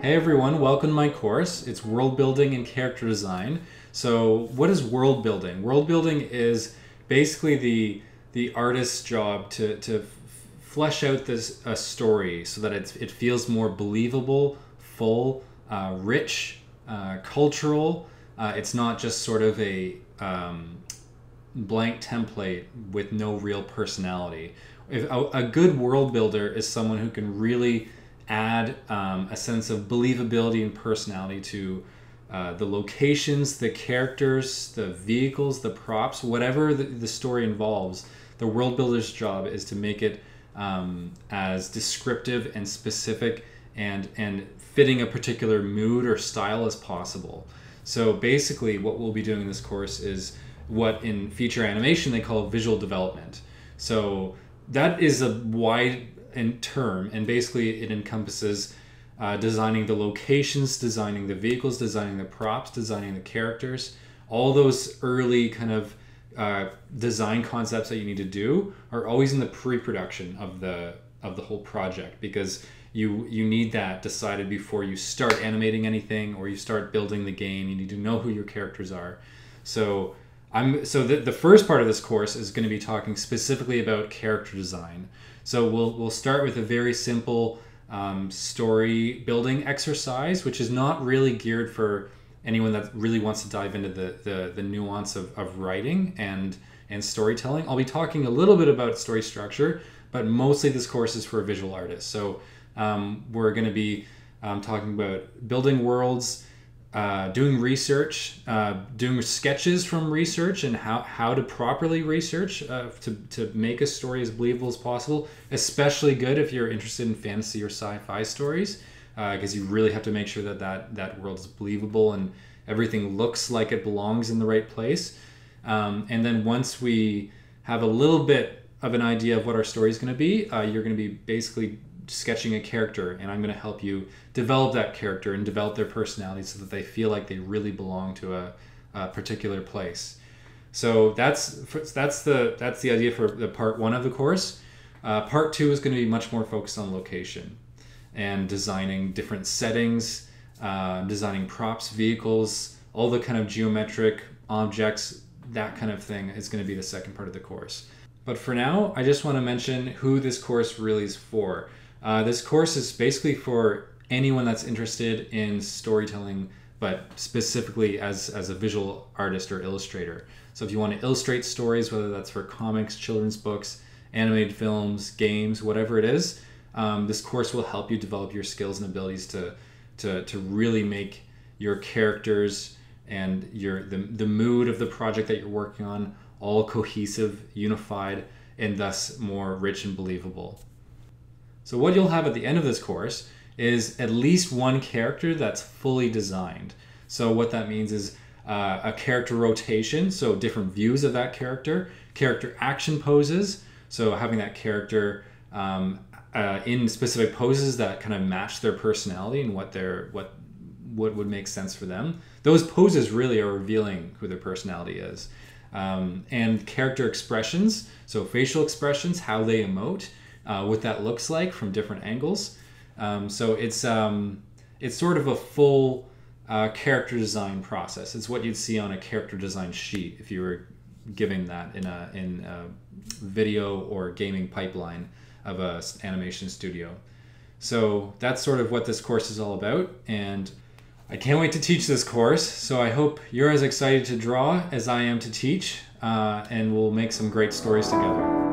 Hey everyone, welcome to my course. It's world building and character design. So, what is world building? World building is basically the the artist's job to to flesh out this a story so that it's, it feels more believable, full, uh, rich, uh, cultural. Uh, it's not just sort of a um, blank template with no real personality. If a, a, good world builder is someone who can really add um, a sense of believability and personality to uh, the locations, the characters, the vehicles, the props, whatever the, the story involves. The world builder's job is to make it um, as descriptive and specific and and fitting a particular mood or style as possible. So basically, what we'll be doing in this course is what in feature animation they call visual development. So that is a wide term, and basically it encompasses uh, designing the locations, designing the vehicles, designing the props, designing the characters, all those early kind of uh, design concepts that you need to do are always in the pre-production of the of the whole project because you you need that decided before you start animating anything or you start building the game. You need to know who your characters are. So I'm so the, the first part of this course is going to be talking specifically about character design. So we'll we'll start with a very simple um, story building exercise, which is not really geared for anyone that really wants to dive into the, the, the nuance of, of writing and, and storytelling. I'll be talking a little bit about story structure, but mostly this course is for visual artists. So um, we're going to be um, talking about building worlds, uh, doing research, uh, doing sketches from research, and how, how to properly research uh, to, to make a story as believable as possible. Especially good if you're interested in fantasy or sci fi stories because uh, you really have to make sure that, that that world is believable and everything looks like it belongs in the right place. Um, and then once we have a little bit of an idea of what our story is going to be, uh, you're going to be basically sketching a character, and I'm going to help you develop that character and develop their personality so that they feel like they really belong to a, a particular place. So that's that's the that's the idea for the part one of the course. Uh, part two is going to be much more focused on location and designing different settings, uh, designing props, vehicles, all the kind of geometric objects, that kind of thing is going to be the second part of the course. But for now, I just want to mention who this course really is for. Uh, this course is basically for anyone that's interested in storytelling, but specifically as, as a visual artist or illustrator. So if you want to illustrate stories, whether that's for comics, children's books, animated films, games, whatever it is, um, this course will help you develop your skills and abilities to to, to really make your characters and your the, the mood of the project that you're working on all cohesive unified and thus more rich and believable so what you'll have at the end of this course is at least one character that's fully designed so what that means is uh, a character rotation so different views of that character character action poses so having that character um, uh, in specific poses that kind of match their personality and what their what what would make sense for them. Those poses really are revealing who their personality is. Um, and character expressions, so facial expressions, how they emote, uh, what that looks like from different angles. Um, so it's um, it's sort of a full uh, character design process. It's what you'd see on a character design sheet if you were giving that in a in a video or gaming pipeline of a animation studio. So that's sort of what this course is all about, and I can't wait to teach this course. So I hope you're as excited to draw as I am to teach, uh, and we'll make some great stories together.